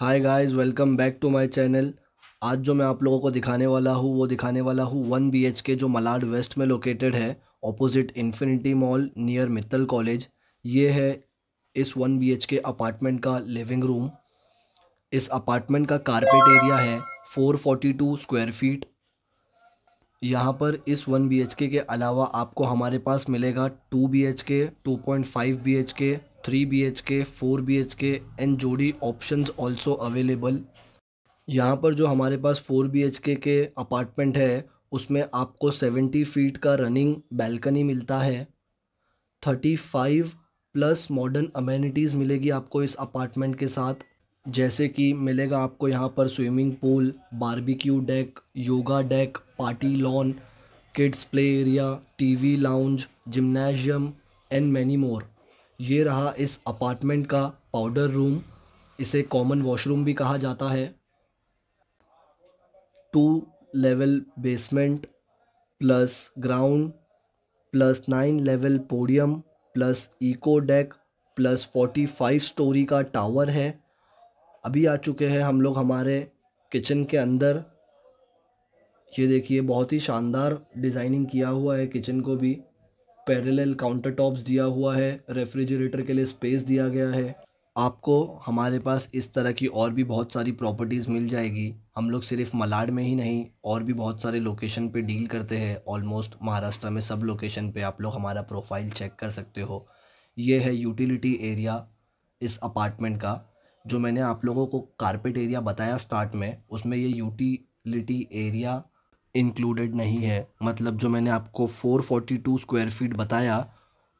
Hi guys welcome back to my channel आज जो मैं आप लोगों को दिखाने वाला हूँ, वो दिखाने वाला हूँ वन बी के जो मलाड वेस्ट में लोकेटेड है opposite infinity mall near Mittal college ये है इस वन बी के अपार्टमेंट का लिविंग रूम इस अपार्टमेंट का कारपेट एरिया है 442 स्क्वायर फीट यहाँ पर इस वन बी के अलावा आपको हमारे पास मिलेगा two B H K two point five B H K three B H K four B H K and जोड़ी ऑप्शंस ऑल्सो अवेलेबल यहाँ पर जो हमारे पास फोर बी एच के के अपार्टमेंट है, उसमें आपको सेवेंटी फीट का रनिंग बैल्कनी मिलता है। Thirty five plus modern amenities मिलेगी आपको इस अपार्टमेंट के साथ। जैसे कि मिलेगा आपको यहाँ पर swimming pool barbecue deck yoga deck party lawn kids play area TV lounge gymnasium and many more ये रहा इस अपार्टमेंट का पाउडर रूम, इसे कॉमन वॉशरूम भी कहा जाता है। Two level basement plus ground plus nine level podium plus eco deck plus forty five storey का टावर है। अभी आ चुके हैं हम लोग हमारे किचन के अंदर। ये देखिए, बहुत ही शानदार डिज़ाइनिंग किया हुआ है किचन को भी। पैरेलल काउंटर टॉप्स दिया हुआ है रेफ्रिजरेटर के लिए स्पेस दिया गया है। आपको हमारे पास इस तरह की और भी बहुत सारी प्रॉपर्टीज़ मिल जाएगी। हम लोग सिर्फ़ मलाड में ही नहीं, और भी बहुत सारे लोकेशन पे डील करते हैं। ऑलमोस्ट महाराष्ट्र में सब लोकेशन पे आप लोग हमारा प्रोफ़ाइल चेक कर सकते हो। ये है यूटिलिटी एरिया इस अपार्टमेंट का, जो मैंने आप लोगों को कारपेट एरिया बताया स्टार्ट में। उसमें ये यूटिलिटी एरिया इंक्लूडेड नहीं है। मतलब जो मैंने आपको 442 स्क्वायर फीट बताया,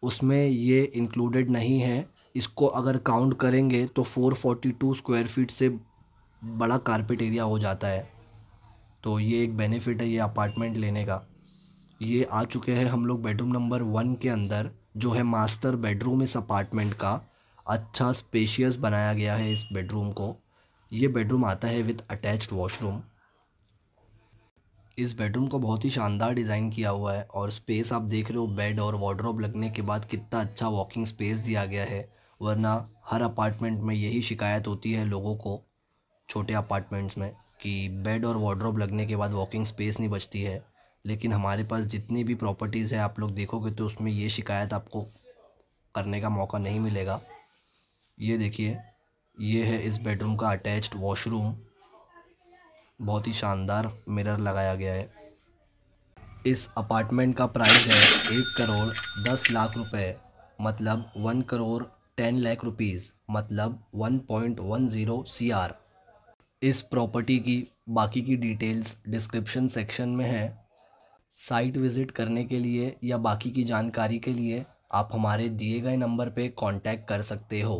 उसमें ये इंक्लूडेड नहीं है। इसको अगर काउंट करेंगे तो 442 स्क्वायर फीट से बड़ा कारपेट एरिया हो जाता है। तो ये एक बेनिफिट है ये अपार्टमेंट लेने का। ये आ चुके हैं हम लोग बेडरूम नंबर वन के अंदर, जो है मास्टर बेडरूम इस अपार्टमेंट का। अच्छा स्पेशियस बनाया गया है इस बेडरूम को। ये बेडरूम आता है विथ अटैच्ड वॉशरूम इस बेडरूम को बहुत ही शानदार डिज़ाइन किया हुआ है और स्पेस आप देख रहे हो बेड और वार्ड्रोब लगने के बाद कितना अच्छा वॉकिंग स्पेस दिया गया है, वरना हर अपार्टमेंट में यही शिकायत होती है लोगों को, छोटे अपार्टमेंट्स में, कि बेड और वार्ड्रोब लगने के बाद वॉकिंग स्पेस नहीं बचती है। लेकिन हमारे पास जितनी भी प्रॉपर्टीज़ है, आप लोग देखोगे तो उसमें ये शिकायत आपको करने का मौका नहीं मिलेगा। ये देखिए, ये है इस बेडरूम का अटैच्ड वॉशरूम बहुत ही शानदार मिरर लगाया गया है। इस अपार्टमेंट का प्राइस है एक करोड़ दस लाख रुपए मतलब one crore ten lakh rupees मतलब one point one zero C R इस प्रॉपर्टी की बाकी की डिटेल्स डिस्क्रिप्शन सेक्शन में है। साइट विज़िट करने के लिए या बाकी की जानकारी के लिए आप हमारे दिए गए नंबर पे कांटेक्ट कर सकते हो।